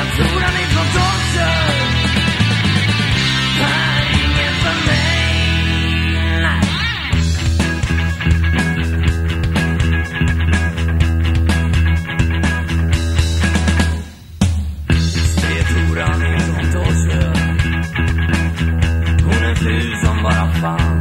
jag tror han är från Tonsö Han är ingen för mig. Hon är ful som bara fan.